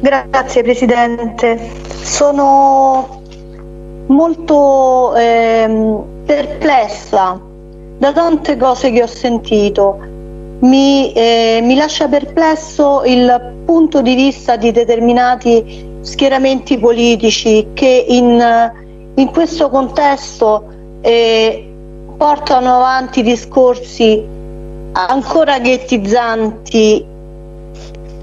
Grazie Presidente. Sono molto ehm, perplessa da tante cose che ho sentito. Mi, eh, mi lascia perplesso il punto di vista di determinati schieramenti politici che in, in questo contesto eh, portano avanti discorsi ancora ghettizzanti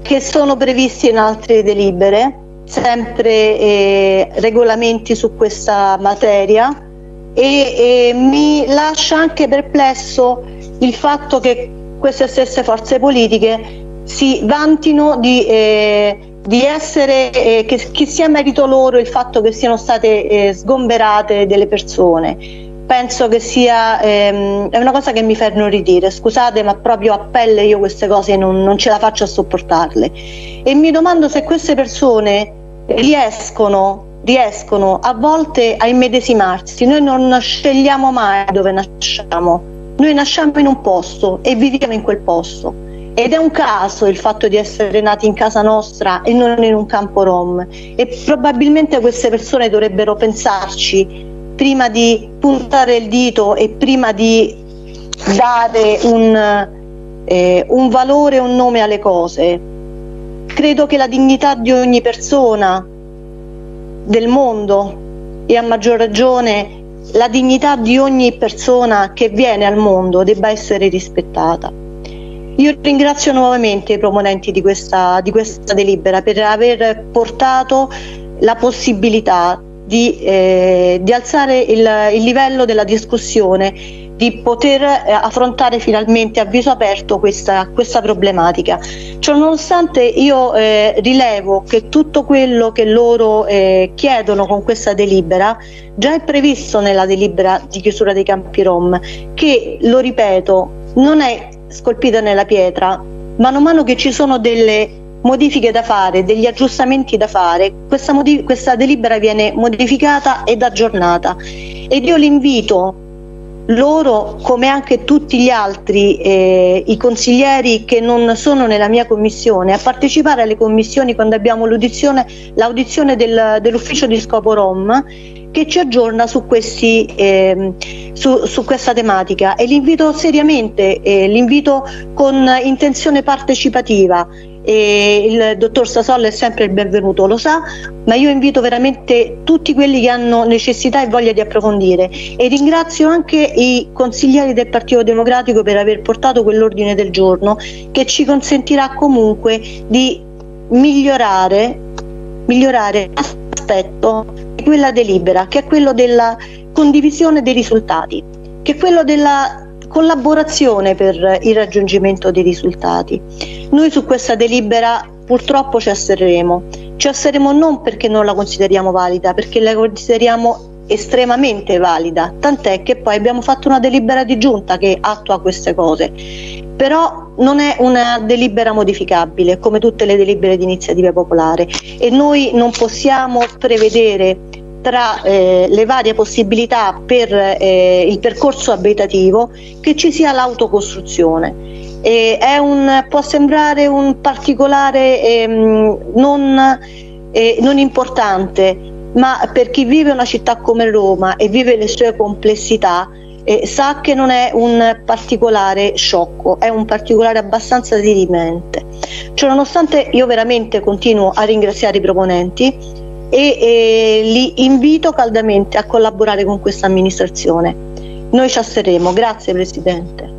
che sono previsti in altre delibere, sempre eh, regolamenti su questa materia e, e mi lascia anche perplesso il fatto che queste stesse forze politiche si vantino di, eh, di essere, eh, che, che, sia merito loro il fatto che siano state eh, sgomberate delle persone. Penso che sia ehm, è una cosa che mi fa inorridire, scusate, ma proprio a pelle io queste cose non, non ce la faccio a sopportarle. E mi domando se queste persone riescono riescono a volte a immedesimarsi. Noi non scegliamo mai dove nasciamo, noi nasciamo in un posto e viviamo in quel posto. Ed è un caso il fatto di essere nati in casa nostra e non in un campo rom. E probabilmente queste persone dovrebbero pensarci prima di puntare il dito e prima di dare un, eh, un valore, un nome alle cose. Credo che la dignità di ogni persona del mondo e a maggior ragione la dignità di ogni persona che viene al mondo debba essere rispettata. Io ringrazio nuovamente i proponenti di questa, di questa delibera per aver portato la possibilità di, eh, di alzare il, il, livello della discussione, di poter eh, affrontare finalmente a viso aperto questa, questa problematica. Ciononostante io eh, rilevo che tutto quello che loro eh, chiedono con questa delibera già è previsto nella delibera di chiusura dei campi Rom, che, lo ripeto, non è scolpita nella pietra, mano a mano che ci sono delle modifiche da fare, degli aggiustamenti da fare, questa, questa delibera viene modificata ed aggiornata. Ed io l'invito loro come anche tutti gli altri eh, i consiglieri che non sono nella mia commissione a partecipare alle commissioni quando abbiamo l'audizione, l'audizione del, dell'ufficio di scopo Rom che ci aggiorna su, questi, eh, su, su questa tematica e l'invito seriamente, eh, l'invito con intenzione partecipativa. E il dottor Sasolla è sempre il benvenuto, lo sa, ma io invito veramente tutti quelli che hanno necessità e voglia di approfondire e ringrazio anche i consiglieri del Partito Democratico per aver portato quell'ordine del giorno che ci consentirà comunque di migliorare, migliorare l'aspetto di quella delibera, che è quello della condivisione dei risultati, che è quello della collaborazione per il raggiungimento dei risultati. Noi su questa delibera purtroppo ci asserremo, ci asserremo non perché non la consideriamo valida, perché la consideriamo estremamente valida, tant'è che poi abbiamo fatto una delibera di giunta che attua queste cose. Però non è una delibera modificabile come tutte le delibere di iniziativa popolare e noi non possiamo prevedere tra eh, le varie possibilità per eh, il percorso abitativo che ci sia l'autocostruzione. Un, può sembrare un particolare ehm, non, eh, non importante, ma per chi vive una città come Roma e vive le sue complessità, eh, sa che non è un particolare sciocco, è un particolare abbastanza dirimente. Ciononostante io veramente continuo a ringraziare i proponenti e eh, li invito caldamente a collaborare con questa amministrazione. Noi ci asseremo. Grazie Presidente.